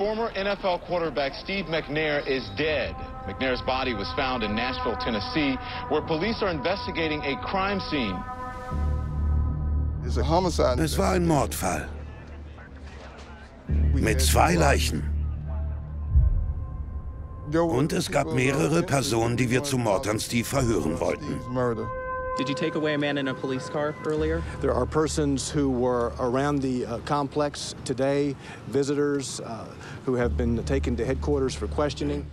Former NFL quarterback Steve McNair is dead. McNair's body was found in Nashville, Tennessee, where police are investigating a crime scene. It's a homicide. Es war ein Mordfall. Mit zwei Leichen. Und es gab mehrere Personen, die wir zum Mord an Steve verhören wollten. Did you take away a man in a police car earlier? There are persons who were around the uh, complex today, visitors uh, who have been taken to headquarters for questioning.